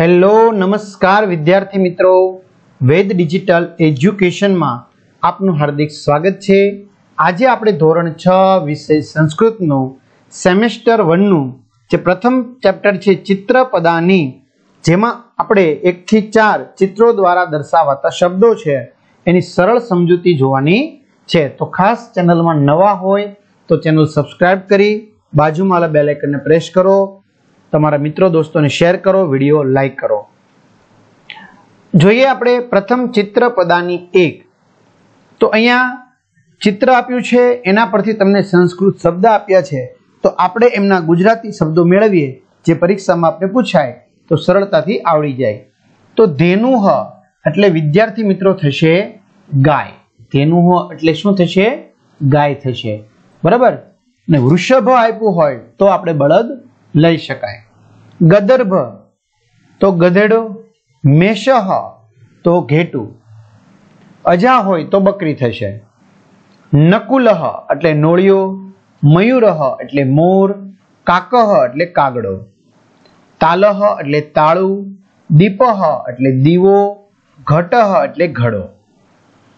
Hello, નમસ્કાર વિદ્યાર્થી મિત્રો. વેદ ડિજિટલ એજ્યુકેશનમાં આપનું હાર્દિક સ્વાગત છે. આજે આપણે ધોરણ છ વિષય સંસ્કૃતનું સેમેસ્ટર વનનું જે પ્રથમ ચેપ્ટર છે ચિત્રપદાની જેમાં આપણે એકથી ચાર ચિત્રો દ્વારા દર્શાવાતા શબ્દો છે. એની સરળ સમજૂતી જોવાની છે. તો ખાસ ચેનલમાં નવા હોય તો ચેનલ સબસ્ક્રાઇબ કરી, બાજુમાં બેલ પ્રેસ કરો. તમારા મિત્રો દોસ્તોને શેર કરો, વીડિયો લાઈક કરો. જોઈએ આપણે પ્રથમ ચિત્રપદાની એક. તો અહીંયા ચિત્ર આપ્યું છે, એના પરથી તમને સંસ્કૃત શબ્દ આપ્યા છે. તો આપણે એમના ગુજરાતી શબ્દો મેળવીએ, જે પરીક્ષામાં આપણે પૂછાય, તો સરળતાથી આવડી જાય. તો ધેનુહ એટલે વિદ્યાર્થી મિત્રો થશે ગાય. ધેનુહ એટલે શું થશે? ગાય થશે. બરાબર? ને વૃષભ આપ્યું હોય તો આપણે બળદ લઈ શકાય. ગદર્ભ તો ગધેડો, મેષહ તો ઘેટું. અજા હોય તો બકરી થશે. નકુલહ એટલે નોળિયો, મયુરહ એટલે મોર, કાકહ એટલે કાગડો. તાલહ એટલે તાળું, દીપહ એટલે દીવો, ઘટહ એટલે ઘડો.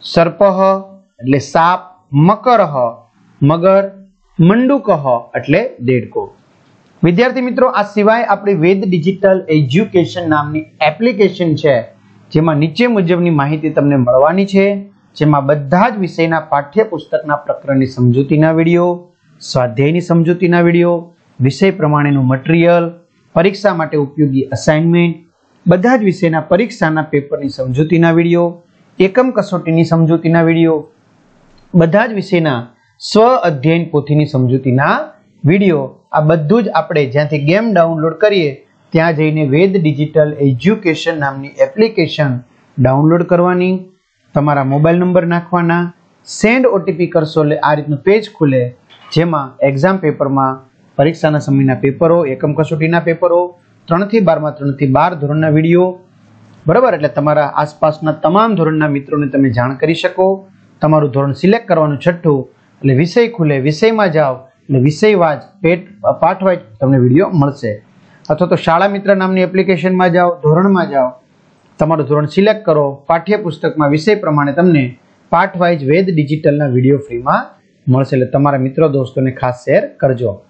સર્પહ એટલે સાપ, મકરહ મગર, મંડુકહ એટલે દેડકો. વિદ્યાર્થી મિત્રો, આ સિવાય આપણી વેદ ડિજિટલ એજ્યુકેશન નામની એપ્લિકેશન છે, જેમાં નીચે મુજબની માહિતી તમને મળવાની છે. જેમાં બધા જ વિષયના પાઠ્યપુસ્તકના પ્રકરણની સમજૂતીના વીડિયો, સ્વાધ્યાયની સમજૂતીના વીડિયો, વિષય પ્રમાણેનું મટીરિયલ, પરીક્ષા માટે ઉપયોગી અસાઇનમેન્ટ, બધા જ વિષયના પરીક્ષાના પેપરની સમજૂતીના વીડિયો, એકમ કસોટીની સમજૂતીના વીડિયો, બધા જ વિષયના સ્વ અધ્યયન પોથીની સમજૂતીના વીડિયો આ બધું જ આપણે જ્યાંથી ગેમ ડાઉનલોડ કરીએ, ત્યાં જઈને વેદ ડિજિટલ એજ્યુકેશન નામની એપ્લિકેશન ડાઉનલોડ કરવાની, તમારા મોબાઈલ નંબર નાખવાના, સેન્ડ ઓટીપી કરશો એટલે આ રીતનું પેજ ખુલે, જેમાં એક્ઝામ પેપરમાં, પરીક્ષાના સમયના પેપરો, એકમ કસોટીના પેપરો, ત્રણથી બારમાં ત્રણથી બાર ધોરણના વીડિયો, બરાબર? એટલે તમારા આસપાસના તમામ ધોરણના મિત્રોને તમે જાણ કરી શકો. તમારું ધોરણ સિલેક્ટ કરવાનું છઠ્ઠું, એટલે વિષય ખુલે, વિષયમાં જાઓ એટલે વિષય વાંચ પેટ પાઠવાજ તમને વીડિયો મળશે. અથવા તો શાળા મિત્ર નામની એપ્લિકેશનમાં જાઓ, ધોરણમાં જાઓ, તમારું ધોરણ સિલેક્ટ કરો, પાઠ્યપુસ્તકમાં વિષય પ્રમાણે તમને પાઠ વાઇઝ વેદ ડિજિટલના વીડિયો ફ્રીમાં મળશે. એટલે તમારા મિત્રો દોસ્તોને ખાસ શેર કરજો.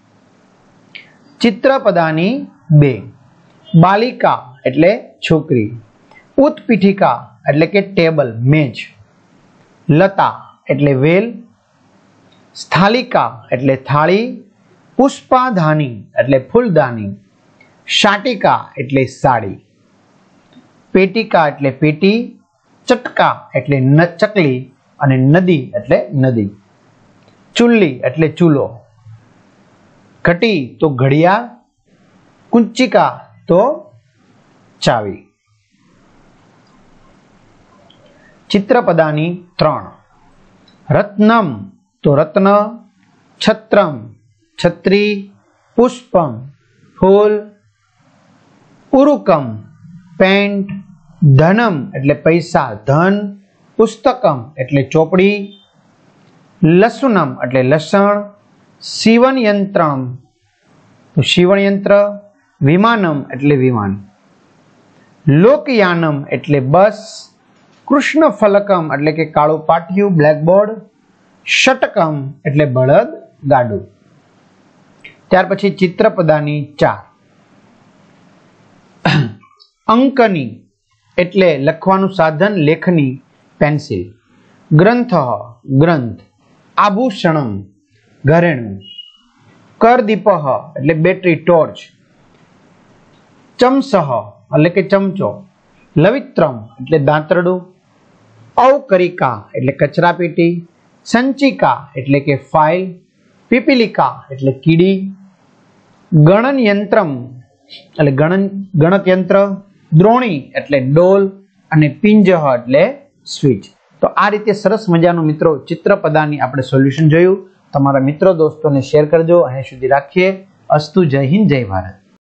ચિત્રપદાની બે. બાલિકા એટલે છોકરી. ઉત્પીઠિકા એટલે કે ટેબલ, મેજ. લતા એટલે વેલ. સ્થાલિકા એટલે થાળી, પુષ્પાધાની એટલે ફૂલદાની, શાટિકા એટલે સાડી, પેટિકા એટલે પેટી, ચટકા એટલે ચકલી અને નદી એટલે નદી, ચુલ્લી એટલે ચૂલો, ઘટી તો ઘડિયાળ, કુંચિકા તો ચાવી. ચિત્રપદાની ત્રણ. રત્નમ તો રત્ન છત્રમ, છત્રી પુષ્પમ, ફૂલ ઉરુકમ, પેન્ટ ધનમ, એટલે પૈસા ધન, પુસ્તકમ, એટલે ચોપડી, લસુનમ, એટલે લસણ શિવન યંત્રમ વિમાનમ, એટલે વિમાન. લોકયાનમ, એટલે બસ કૃષ્ણ ફલકમ એટલે કે કાળું પાટિયું બ્લેકબોર્ડ ષટકમ એટલે બળદ ગાડું. ત્યાર પછી ચિત્રપદાની ચાર. અંકની એટલે લખવાનું સાધન લેખની પેન્સિલ. ગ્રંથ ગ્રંથ. આભૂષણમ, ઘરેણું. કરદીપ એટલે બેટરી ટોર્ચ. ચમસહ એટલે કે ચમચો. લવિત્રમ એટલે દાંતરડું. અવકરિકા એટલે કચરા પેટી સંચિકા એટલે કે ફાઇલ, પીપીલિકા એટલે કીડી ગણન યંત્રમ એટલે ગણન ગણક યંત્ર દ્રોણી એટલે ડોલ અને પિંજહ એટલે સ્વિચ. તો આ રીતે સરસ મજાનું મિત્રો ચિત્રપદાની આપણે સોલ્યુશન જોયું. તમારા મિત્રો દોસ્તોને શેર કરજો. અહીં સુધી રાખીએ. અસ્તુ જય હિન્દ, જય ભારત.